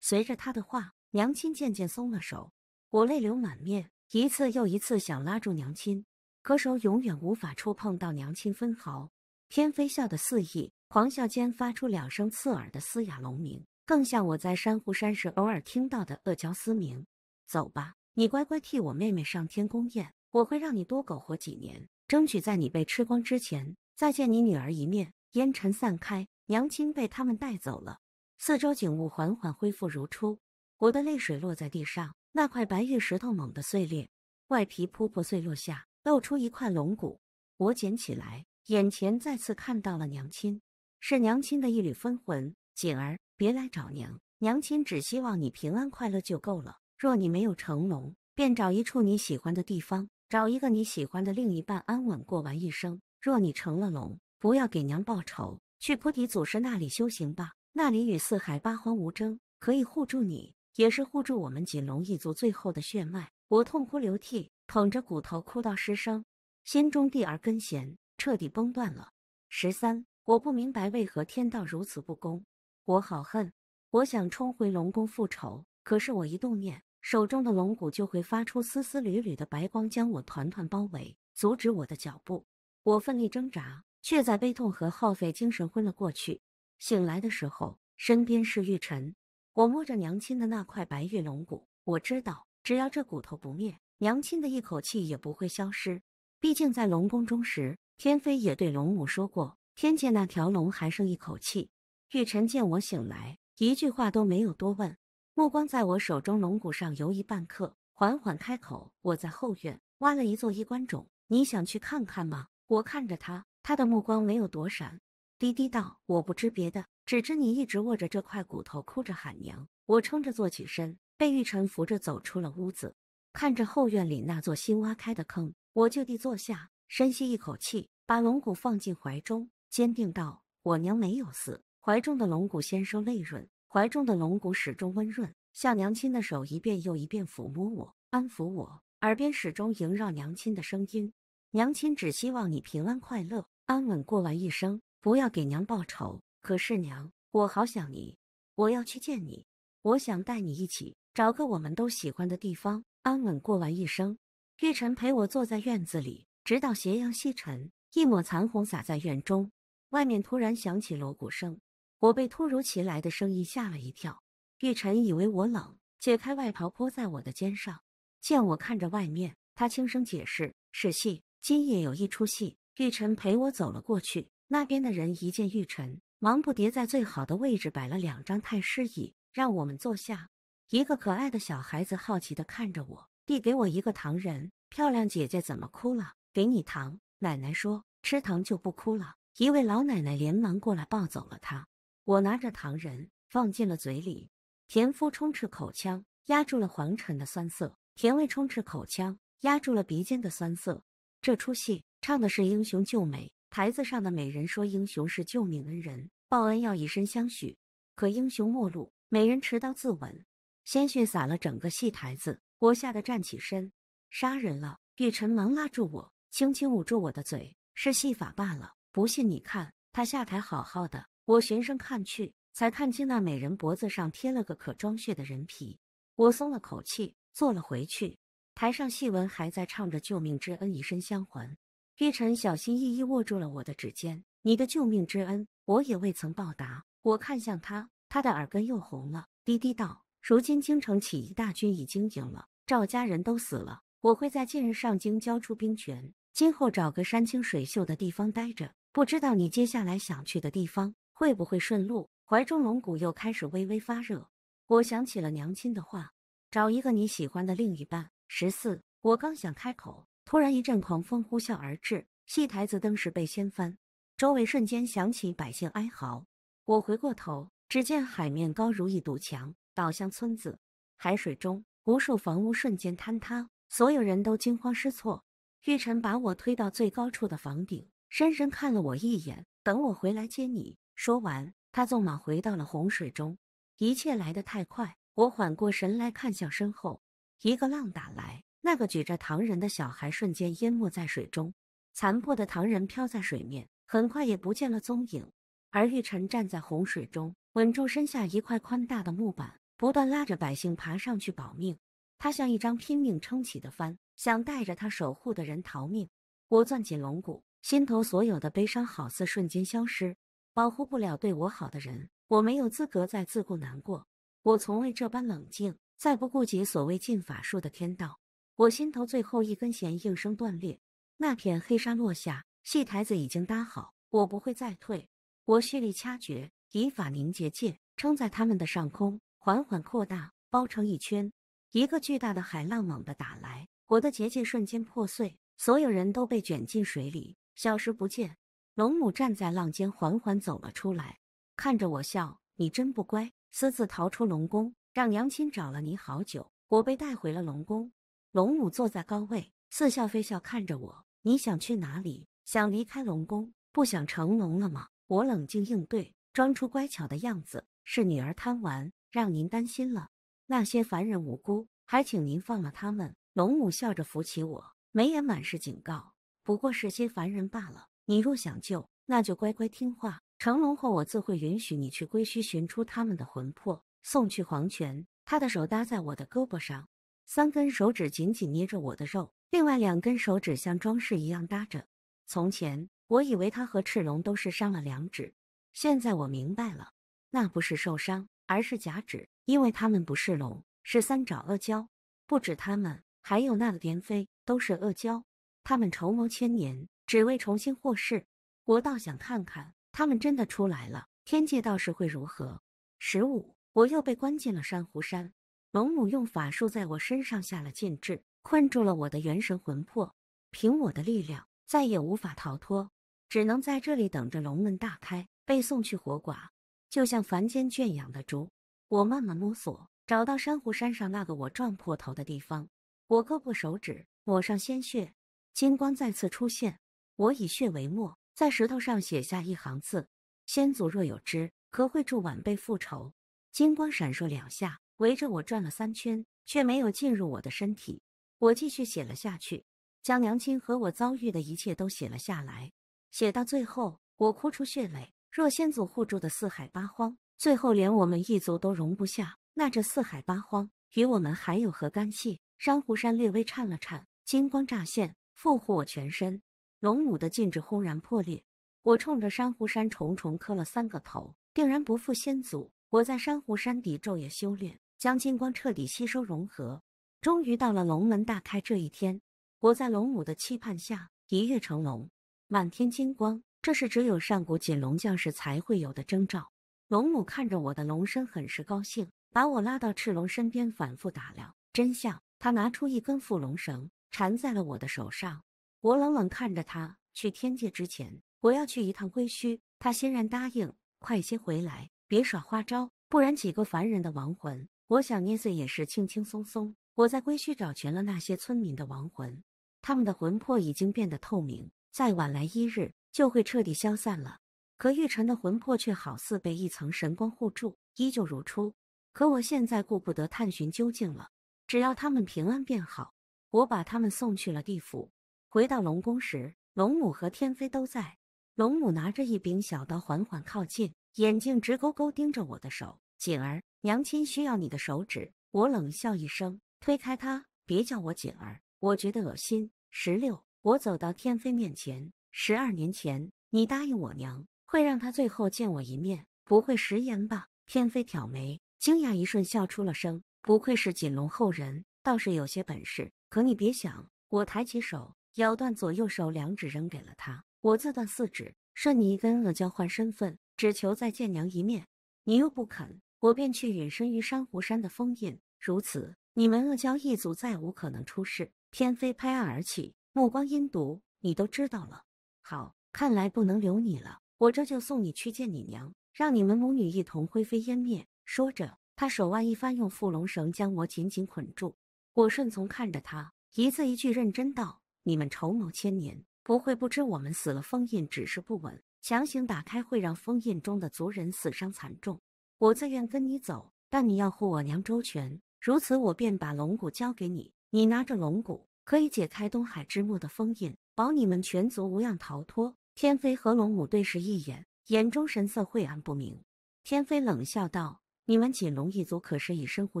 随着他的话，娘亲渐渐松了手，我泪流满面，一次又一次想拉住娘亲，可手永远无法触碰到娘亲分毫。天飞笑得肆意，狂笑间发出两声刺耳的嘶哑龙鸣，更像我在珊瑚山时偶尔听到的阿胶嘶鸣。走吧，你乖乖替我妹妹上天宫宴，我会让你多苟活几年，争取在你被吃光之前再见你女儿一面。烟尘散开，娘亲被他们带走了。四周景物缓缓恢复如初。我的泪水落在地上，那块白玉石头猛地碎裂，外皮扑破碎落下，露出一块龙骨。我捡起来，眼前再次看到了娘亲，是娘亲的一缕分魂。锦儿，别来找娘，娘亲只希望你平安快乐就够了。若你没有成龙，便找一处你喜欢的地方，找一个你喜欢的另一半，安稳过完一生。若你成了龙，不要给娘报仇，去菩提祖师那里修行吧。那里与四海八荒无争，可以护住你，也是护住我们锦龙一族最后的血脉。我痛哭流涕，捧着骨头哭到失声，心中地儿根弦彻底崩断了。十三，我不明白为何天道如此不公，我好恨。我想冲回龙宫复仇，可是我一动念，手中的龙骨就会发出丝丝缕缕的白光，将我团团包围，阻止我的脚步。我奋力挣扎。却在悲痛和耗费精神昏了过去。醒来的时候，身边是玉晨。我摸着娘亲的那块白玉龙骨，我知道，只要这骨头不灭，娘亲的一口气也不会消失。毕竟在龙宫中时，天妃也对龙母说过，天界那条龙还剩一口气。玉晨见我醒来，一句话都没有多问，目光在我手中龙骨上游移半刻，缓缓开口：“我在后院挖了一座衣冠冢，你想去看看吗？”我看着他。他的目光没有躲闪，低低道：“我不知别的，只知你一直握着这块骨头，哭着喊娘。”我撑着坐起身，被玉晨扶着走出了屋子。看着后院里那座新挖开的坑，我就地坐下，深吸一口气，把龙骨放进怀中，坚定道：“我娘没有死。”怀中的龙骨先收泪润，怀中的龙骨始终温润，像娘亲的手一遍又一遍抚摸我，安抚我，耳边始终萦绕娘亲的声音：“娘亲只希望你平安快乐。”安稳过完一生，不要给娘报仇。可是娘，我好想你，我要去见你，我想带你一起找个我们都喜欢的地方，安稳过完一生。玉晨陪我坐在院子里，直到斜阳西沉，一抹残红洒在院中。外面突然响起锣鼓声，我被突如其来的声音吓了一跳。玉晨以为我冷，解开外袍泼在我的肩上。见我看着外面，他轻声解释：“是戏，今夜有一出戏。”玉晨陪我走了过去，那边的人一见玉晨，忙不迭在最好的位置摆了两张太师椅，让我们坐下。一个可爱的小孩子好奇地看着我，递给我一个糖人。漂亮姐姐怎么哭了？给你糖。奶奶说吃糖就不哭了。一位老奶奶连忙过来抱走了他。我拿着糖人放进了嘴里，甜夫充斥口腔，压住了黄尘的酸涩；甜味充斥口腔，压住了鼻尖的酸涩。这出戏唱的是英雄救美，台子上的美人说英雄是救命恩人，报恩要以身相许。可英雄末路，美人持刀自刎，鲜血洒了整个戏台子。我吓得站起身，杀人了！玉晨忙拉住我，轻轻捂住我的嘴，是戏法罢了。不信你看，他下台好好的，我循声看去，才看清那美人脖子上贴了个可装血的人皮。我松了口气，坐了回去。台上戏文还在唱着“救命之恩，以身相还”。叶晨小心翼翼握住了我的指尖，你的救命之恩，我也未曾报答。我看向他，他的耳根又红了，低低道：“如今京城起义大军已经赢了，赵家人都死了，我会在近日上京交出兵权，今后找个山清水秀的地方待着。”不知道你接下来想去的地方会不会顺路？怀中龙骨又开始微微发热。我想起了娘亲的话，找一个你喜欢的另一半。十四，我刚想开口，突然一阵狂风呼啸而至，戏台子登时被掀翻，周围瞬间响起百姓哀嚎。我回过头，只见海面高如一堵墙，倒向村子。海水中，无数房屋瞬间坍塌，所有人都惊慌失措。玉晨把我推到最高处的房顶。深深看了我一眼，等我回来接你。说完，他纵马回到了洪水中。一切来得太快，我缓过神来看向身后，一个浪打来，那个举着糖人的小孩瞬间淹没在水中，残破的糖人飘在水面，很快也不见了踪影。而玉晨站在洪水中，稳住身下一块宽大的木板，不断拉着百姓爬上去保命。他像一张拼命撑起的帆，想带着他守护的人逃命。我攥紧龙骨。心头所有的悲伤好似瞬间消失，保护不了对我好的人，我没有资格再自顾难过。我从未这般冷静，再不顾及所谓禁法术的天道。我心头最后一根弦应声断裂，那片黑纱落下，戏台子已经搭好，我不会再退。我蓄力掐诀，以法凝结界，撑在他们的上空，缓缓扩大，包成一圈。一个巨大的海浪猛地打来，我的结界瞬间破碎，所有人都被卷进水里。消失不见，龙母站在浪尖，缓缓走了出来，看着我笑：“你真不乖，私自逃出龙宫，让娘亲找了你好久。我被带回了龙宫。”龙母坐在高位，似笑非笑看着我：“你想去哪里？想离开龙宫，不想成龙了吗？”我冷静应对，装出乖巧的样子：“是女儿贪玩，让您担心了。那些凡人无辜，还请您放了他们。”龙母笑着扶起我，眉眼满是警告。不过是些凡人罢了。你若想救，那就乖乖听话。成龙后，我自会允许你去归墟寻出他们的魂魄，送去黄泉。他的手搭在我的胳膊上，三根手指紧紧捏着我的肉，另外两根手指像装饰一样搭着。从前我以为他和赤龙都是伤了两指，现在我明白了，那不是受伤，而是假指，因为他们不是龙，是三爪阿胶。不止他们，还有那个颠飞，都是阿胶。他们筹谋千年，只为重新获释。我倒想看看，他们真的出来了，天界道士会如何？十五，我又被关进了珊瑚山。龙母用法术在我身上下了禁制，困住了我的元神魂魄。凭我的力量，再也无法逃脱，只能在这里等着龙门大开，被送去活寡，就像凡间圈养的猪。我慢慢摸索，找到珊瑚山上那个我撞破头的地方。我割破手指抹上鲜血。金光再次出现，我以血为墨，在石头上写下一行字：“先祖若有知，可会助晚辈复仇。”金光闪烁两下，围着我转了三圈，却没有进入我的身体。我继续写了下去，将娘亲和我遭遇的一切都写了下来。写到最后，我哭出血泪。若先祖护住的四海八荒，最后连我们一族都容不下，那这四海八荒与我们还有何干系？珊瑚山略微颤了颤，金光乍现。复护我全身，龙母的禁制轰然破裂。我冲着珊瑚山重重磕了三个头，定然不负先祖。我在珊瑚山底昼夜修炼，将金光彻底吸收融合。终于到了龙门大开这一天，我在龙母的期盼下一跃成龙，满天金光，这是只有上古锦龙将士才会有的征兆。龙母看着我的龙身，很是高兴，把我拉到赤龙身边，反复打量真相。他拿出一根缚龙绳。缠在了我的手上，我冷冷看着他，去天界之前，我要去一趟归墟。他欣然答应。快些回来，别耍花招，不然几个凡人的亡魂，我想捏碎也是轻轻松松。我在归墟找全了那些村民的亡魂，他们的魂魄已经变得透明，再晚来一日就会彻底消散了。可玉晨的魂魄却好似被一层神光护住，依旧如初。可我现在顾不得探寻究竟了，只要他们平安便好。我把他们送去了地府。回到龙宫时，龙母和天妃都在。龙母拿着一柄小刀，缓缓靠近，眼睛直勾勾盯着我的手。锦儿，娘亲需要你的手指。我冷笑一声，推开他，别叫我锦儿，我觉得恶心。十六，我走到天妃面前。十二年前，你答应我娘，会让她最后见我一面，不会食言吧？天妃挑眉，惊讶一瞬，笑出了声。不愧是锦龙后人，倒是有些本事。可你别想，我抬起手，咬断左右手，两指扔给了他。我自断四指，顺你一根恶交换身份，只求再见娘一面。你又不肯，我便去隐身于珊瑚山的封印。如此，你们恶交一族再无可能出世。天妃拍案而起，目光阴毒。你都知道了。好，看来不能留你了。我这就送你去见你娘，让你们母女一同灰飞烟灭。说着，他手腕一翻，用缚龙绳将我紧紧捆住。我顺从看着他，一字一句认真道：“你们筹谋千年，不会不知我们死了，封印只是不稳，强行打开会让封印中的族人死伤惨重。我自愿跟你走，但你要护我娘周全。如此，我便把龙骨交给你，你拿着龙骨，可以解开东海之墓的封印，保你们全族无恙逃脱。”天妃和龙母对视一眼，眼中神色晦暗不明。天妃冷笑道：“你们锦龙一族可是以身护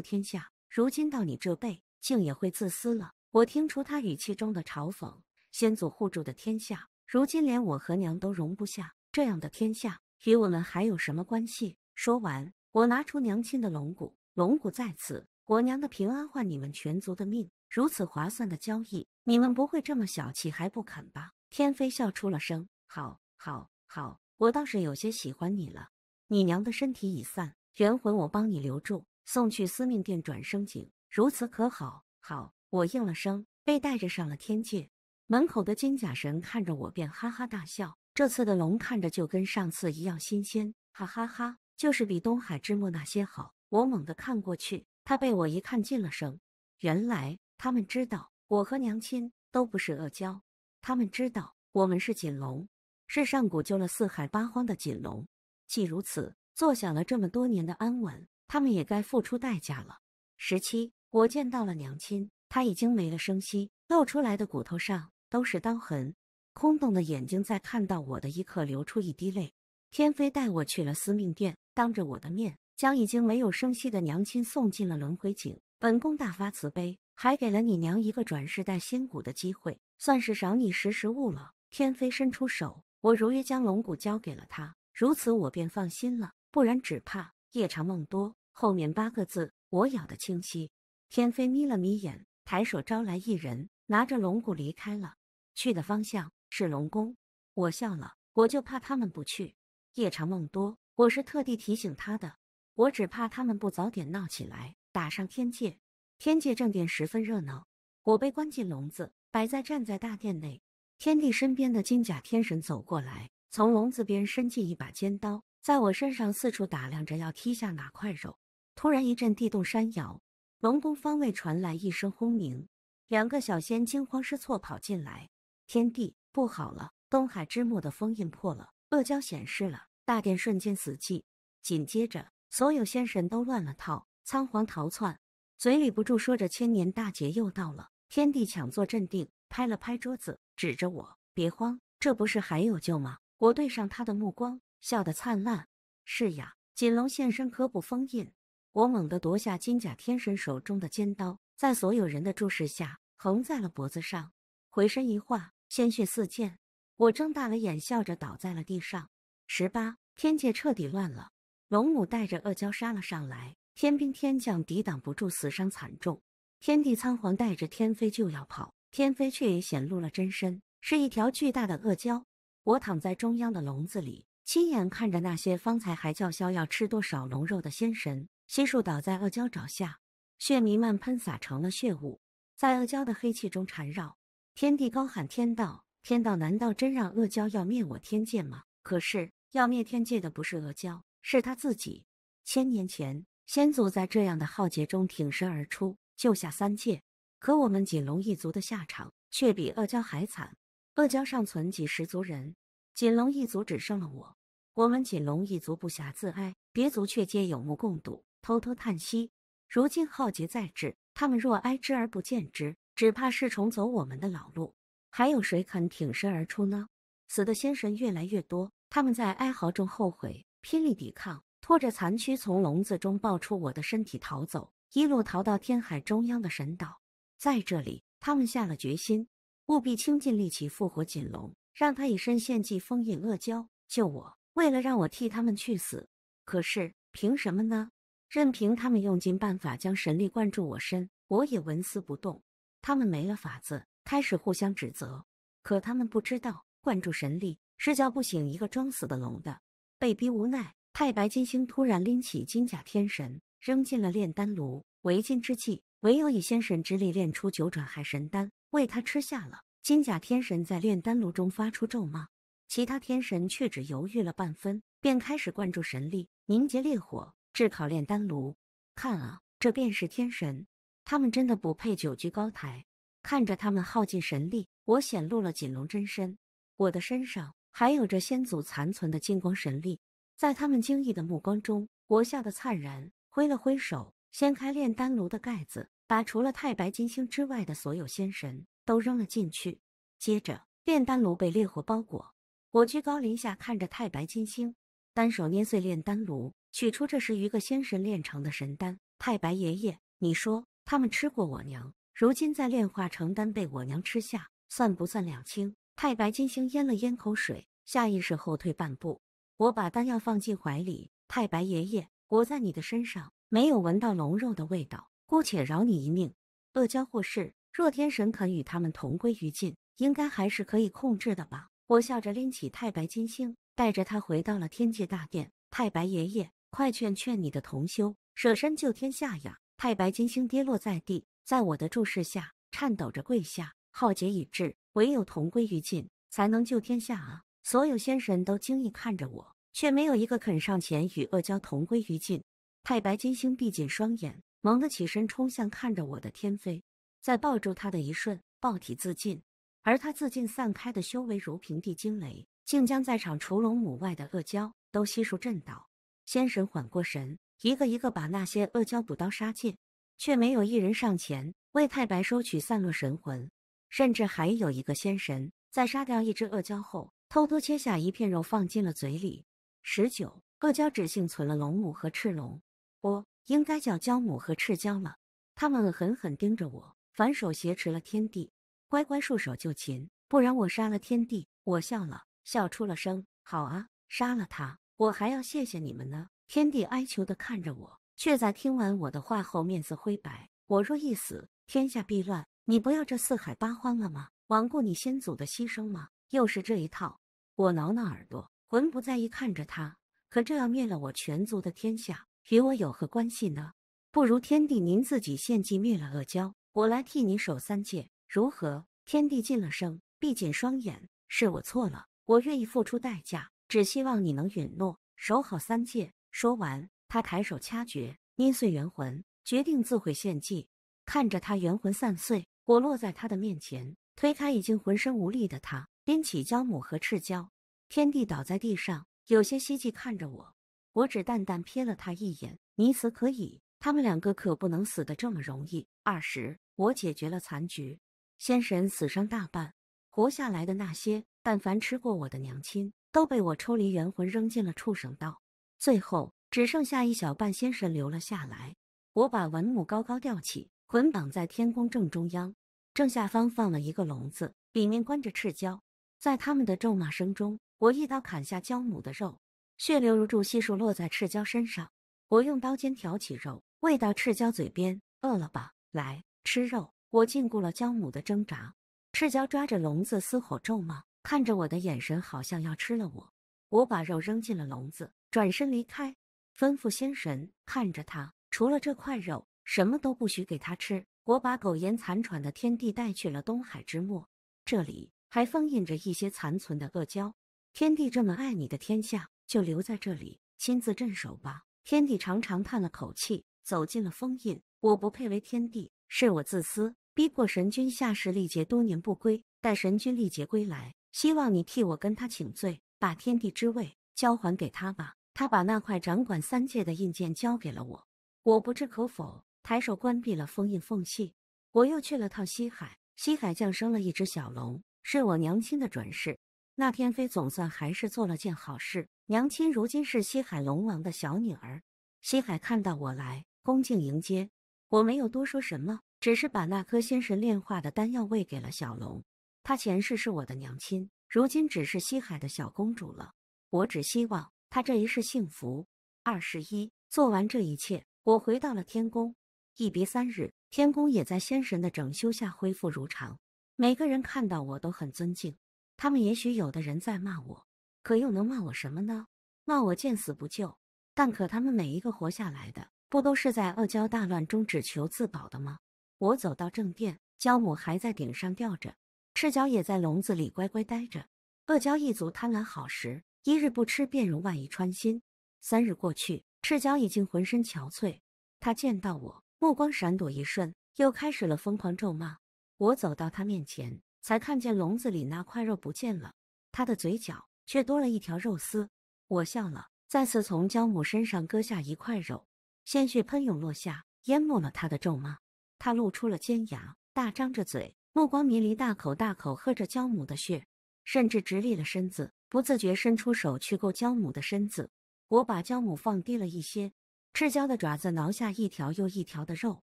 天下，如今到你这辈。”竟也会自私了。我听出他语气中的嘲讽。先祖护住的天下，如今连我和娘都容不下。这样的天下，与我们还有什么关系？说完，我拿出娘亲的龙骨，龙骨在此，我娘的平安换你们全族的命，如此划算的交易，你们不会这么小气还不肯吧？天妃笑出了声，好，好，好，我倒是有些喜欢你了。你娘的身体已散，元魂我帮你留住，送去司命殿转生井。如此可好？好，我应了声，被带着上了天界。门口的金甲神看着我，便哈哈大笑。这次的龙看着就跟上次一样新鲜，哈哈哈，就是比东海之末那些好。我猛地看过去，他被我一看进了声。原来他们知道我和娘亲都不是阿娇，他们知道我们是锦龙，是上古救了四海八荒的锦龙。既如此，坐享了这么多年的安稳，他们也该付出代价了。十七。我见到了娘亲，她已经没了声息，露出来的骨头上都是刀痕，空洞的眼睛在看到我的一刻流出一滴泪。天妃带我去了司命殿，当着我的面将已经没有声息的娘亲送进了轮回井。本宫大发慈悲，还给了你娘一个转世带仙骨的机会，算是赏你识时务了。天妃伸出手，我如约将龙骨交给了她，如此我便放心了。不然只怕夜长梦多。后面八个字我咬得清晰。天妃眯了眯眼，抬手招来一人，拿着龙骨离开了，去的方向是龙宫。我笑了，我就怕他们不去。夜长梦多，我是特地提醒他的，我只怕他们不早点闹起来，打上天界。天界正殿十分热闹，我被关进笼子，摆在站在大殿内。天帝身边的金甲天神走过来，从笼子边伸进一把尖刀，在我身上四处打量着，要剔下哪块肉。突然一阵地动山摇。龙宫方位传来一声轰鸣，两个小仙惊慌失措跑进来。天帝，不好了！东海之墓的封印破了，恶蛟显示了，大殿瞬间死寂。紧接着，所有仙神都乱了套，仓皇逃窜，嘴里不住说着：“千年大劫又到了。”天帝强作镇定，拍了拍桌子，指着我：“别慌，这不是还有救吗？”我对上他的目光，笑得灿烂。是呀，锦龙现身，可补封印。我猛地夺下金甲天神手中的尖刀，在所有人的注视下横在了脖子上，回身一划，鲜血四溅。我睁大了眼，笑着倒在了地上。十八，天界彻底乱了，龙母带着恶蛟杀了上来，天兵天将抵挡不住，死伤惨重。天帝仓皇带着天妃就要跑，天妃却也显露了真身，是一条巨大的恶蛟。我躺在中央的笼子里，亲眼看着那些方才还叫嚣要吃多少龙肉的仙神。悉数倒在阿胶爪下，血弥漫喷洒成了血雾，在阿胶的黑气中缠绕。天帝高喊：“天道，天道难道真让阿胶要灭我天界吗？可是要灭天界的不是阿胶，是他自己。千年前，先祖在这样的浩劫中挺身而出，救下三界。可我们锦龙一族的下场却比阿胶还惨。阿胶尚存几十族人，锦龙一族只剩了我。我们锦龙一族不暇自哀，别族却皆有目共睹，偷偷叹息。如今浩劫在至，他们若哀之而不见之，只怕是重走我们的老路。还有谁肯挺身而出呢？死的仙神越来越多，他们在哀嚎中后悔，拼力抵抗，拖着残躯从笼子中抱出我的身体逃走，一路逃到天海中央的神岛。在这里，他们下了决心，务必倾尽力气复活锦龙，让他以身献祭，封印阿胶，救我。为了让我替他们去死，可是凭什么呢？任凭他们用尽办法将神力灌注我身，我也纹丝不动。他们没了法子。开始互相指责，可他们不知道，灌注神力是叫不醒一个装死的龙的。被逼无奈，太白金星突然拎起金甲天神，扔进了炼丹炉。为今之计，唯有以仙神之力炼出九转海神丹，为他吃下了。金甲天神在炼丹炉中发出咒骂，其他天神却只犹豫了半分，便开始灌注神力，凝结烈火，炙烤炼丹炉。看啊，这便是天神，他们真的不配久居高台。看着他们耗尽神力，我显露了锦龙真身。我的身上还有着先祖残存的金光神力。在他们惊异的目光中，我笑得灿然，挥了挥手，掀开炼丹炉的盖子，把除了太白金星之外的所有仙神都扔了进去。接着，炼丹炉被烈火包裹。我居高临下看着太白金星，单手捏碎炼丹炉，取出这十余个仙神炼成的神丹。太白爷爷，你说他们吃过我娘？如今再炼化成丹被我娘吃下，算不算两清？太白金星咽了咽口水，下意识后退半步。我把丹药放进怀里。太白爷爷，我在你的身上没有闻到龙肉的味道，姑且饶你一命。阿胶或是若天神肯与他们同归于尽，应该还是可以控制的吧？我笑着拎起太白金星，带着他回到了天界大殿。太白爷爷，快劝劝你的同修，舍身救天下呀！太白金星跌落在地。在我的注视下，颤抖着跪下。浩劫已至，唯有同归于尽，才能救天下啊！所有仙神都惊异看着我，却没有一个肯上前与阿胶同归于尽。太白金星闭紧双眼，猛地起身冲向看着我的天妃，在抱住他的一瞬，爆体自尽。而他自尽散开的修为如平地惊雷，竟将在场除龙母外的阿胶都悉数震倒。仙神缓过神，一个一个把那些阿胶补刀杀尽。却没有一人上前为太白收取散落神魂，甚至还有一个仙神在杀掉一只阿胶后，偷偷切下一片肉放进了嘴里。十九，阿胶只幸存了龙母和赤龙，不应该叫蛟母和赤蛟了。他们狠狠盯着我，反手挟持了天地，乖乖束手就擒，不然我杀了天地。我笑了笑出了声，好啊，杀了他，我还要谢谢你们呢。天帝哀求的看着我。却在听完我的话后面色灰白。我若一死，天下必乱。你不要这四海八荒了吗？罔顾你先祖的牺牲吗？又是这一套。我挠挠耳朵，魂不在意看着他。可这要灭了我全族的天下，与我有何关系呢？不如天帝您自己献祭灭了阿胶，我来替你守三界，如何？天帝噤了声，闭紧双眼。是我错了，我愿意付出代价，只希望你能允诺守好三界。说完。他抬手掐诀，捏碎元魂，决定自毁献祭。看着他元魂散碎，我落在他的面前，推开已经浑身无力的他，拎起蛟母和赤蛟。天帝倒在地上，有些希冀看着我。我只淡淡瞥了他一眼：“你死可以，他们两个可不能死得这么容易。”二十，我解决了残局，仙神死伤大半，活下来的那些，但凡吃过我的娘亲，都被我抽离元魂，扔进了畜生道。最后。只剩下一小半仙神留了下来。我把文木高高吊起，捆绑在天宫正中央，正下方放了一个笼子，里面关着赤蛟。在他们的咒骂声中，我一刀砍下蛟母的肉，血流如注，悉数落在赤蛟身上。我用刀尖挑起肉，喂到赤蛟嘴边：“饿了吧？来吃肉。”我禁锢了蛟母的挣扎。赤蛟抓着笼子嘶吼咒骂，看着我的眼神好像要吃了我。我把肉扔进了笼子，转身离开。吩咐仙神看着他，除了这块肉，什么都不许给他吃。我把苟延残喘的天地带去了东海之末，这里还封印着一些残存的恶胶。天帝这么爱你的天下，就留在这里亲自镇守吧。天帝长长叹了口气，走进了封印。我不配为天帝，是我自私，逼迫神君下世历劫多年不归。待神君历劫归来，希望你替我跟他请罪，把天帝之位交还给他吧。他把那块掌管三界的印鉴交给了我，我不置可否，抬手关闭了封印缝隙。我又去了趟西海，西海降生了一只小龙，是我娘亲的转世。那天妃总算还是做了件好事，娘亲如今是西海龙王的小女儿。西海看到我来，恭敬迎接。我没有多说什么，只是把那颗仙神炼化的丹药喂给了小龙。她前世是我的娘亲，如今只是西海的小公主了。我只希望她这一世幸福。二十一，做完这一切，我回到了天宫。一别三日，天宫也在仙神的整修下恢复如常。每个人看到我都很尊敬。他们也许有的人在骂我，可又能骂我什么呢？骂我见死不救。但可他们每一个活下来的，不都是在恶蛟大乱中只求自保的吗？我走到正殿，蛟母还在顶上吊着，赤脚也在笼子里乖乖待着。恶蛟一族贪婪好食，一日不吃便如万蚁穿心。三日过去，赤脚已经浑身憔悴。他见到我，目光闪躲一瞬，又开始了疯狂咒骂。我走到他面前。才看见笼子里那块肉不见了，他的嘴角却多了一条肉丝。我笑了，再次从焦母身上割下一块肉，鲜血喷涌落下，淹没了他的咒骂。他露出了尖牙，大张着嘴，目光迷离，大口大口喝着焦母的血，甚至直立了身子，不自觉伸出手去够焦母的身子。我把焦母放低了一些，赤蛟的爪子挠下一条又一条的肉，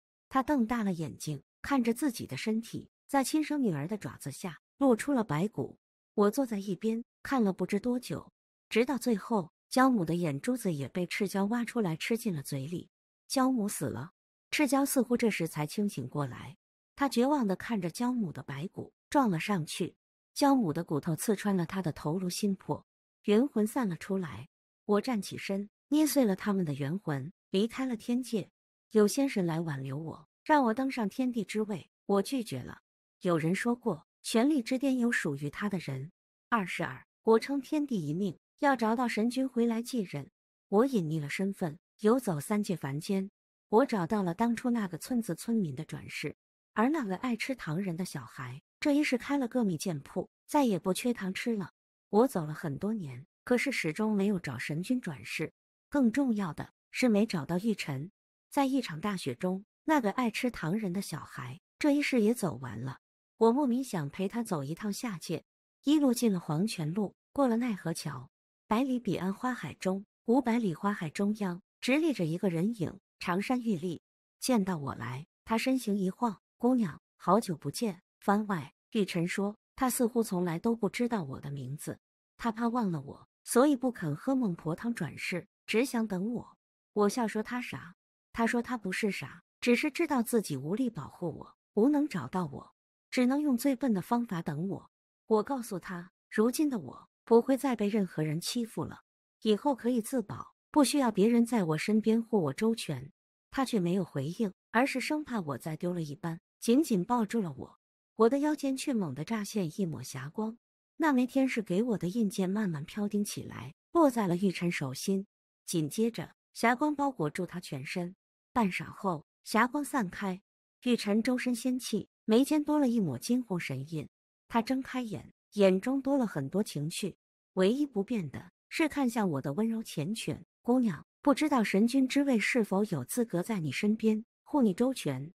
他瞪大了眼睛看着自己的身体。在亲生女儿的爪子下露出了白骨，我坐在一边看了不知多久，直到最后，焦母的眼珠子也被赤蛟挖出来吃进了嘴里。焦母死了，赤蛟似乎这时才清醒过来，他绝望地看着焦母的白骨，撞了上去。焦母的骨头刺穿了他的头颅心魄，元魂散了出来。我站起身，捏碎了他们的元魂，离开了天界。有仙神来挽留我，让我登上天地之位，我拒绝了。有人说过，权力之巅有属于他的人。二十二，我称天地一命，要找到神君回来继任。我隐匿了身份，游走三界凡间。我找到了当初那个村子村民的转世，而那个爱吃糖人的小孩，这一世开了个蜜饯铺，再也不缺糖吃了。我走了很多年，可是始终没有找神君转世。更重要的是，没找到玉晨。在一场大雪中，那个爱吃糖人的小孩，这一世也走完了。我莫名想陪他走一趟下界，一路进了黄泉路，过了奈何桥，百里彼岸花海中，五百里花海中央，直立着一个人影，长衫玉立。见到我来，他身形一晃：“姑娘，好久不见。”番外，玉晨说，他似乎从来都不知道我的名字，他怕忘了我，所以不肯喝孟婆汤转世，只想等我。我笑说他傻，他说他不是傻，只是知道自己无力保护我，无能找到我。只能用最笨的方法等我。我告诉他，如今的我不会再被任何人欺负了，以后可以自保，不需要别人在我身边护我周全。他却没有回应，而是生怕我再丢了一般，紧紧抱住了我。我的腰间却猛地乍现一抹霞光，那枚天使给我的印鉴慢慢飘丁起来，落在了玉晨手心。紧接着，霞光包裹住他全身。半晌后，霞光散开，玉晨周身仙气。眉间多了一抹惊鸿神印，他睁开眼，眼中多了很多情绪。唯一不变的是看向我的温柔缱绻。姑娘，不知道神君之位是否有资格在你身边护你周全？